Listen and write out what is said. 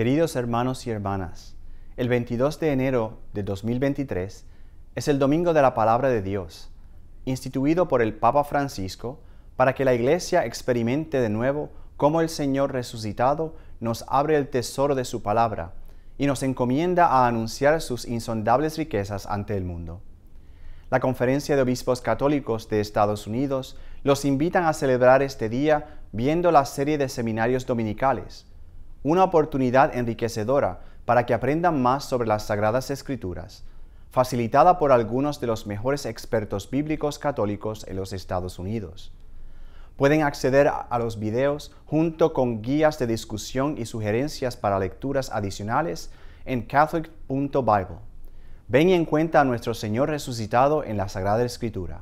Queridos hermanos y hermanas, el 22 de enero de 2023 es el Domingo de la Palabra de Dios, instituido por el Papa Francisco para que la Iglesia experimente de nuevo cómo el Señor resucitado nos abre el tesoro de su palabra y nos encomienda a anunciar sus insondables riquezas ante el mundo. La Conferencia de Obispos Católicos de Estados Unidos los invitan a celebrar este día viendo la serie de seminarios dominicales, una oportunidad enriquecedora para que aprendan más sobre las Sagradas Escrituras, facilitada por algunos de los mejores expertos bíblicos católicos en los Estados Unidos. Pueden acceder a los videos junto con guías de discusión y sugerencias para lecturas adicionales en catholic.bible. Ven y encuentra a nuestro Señor resucitado en la Sagrada Escritura.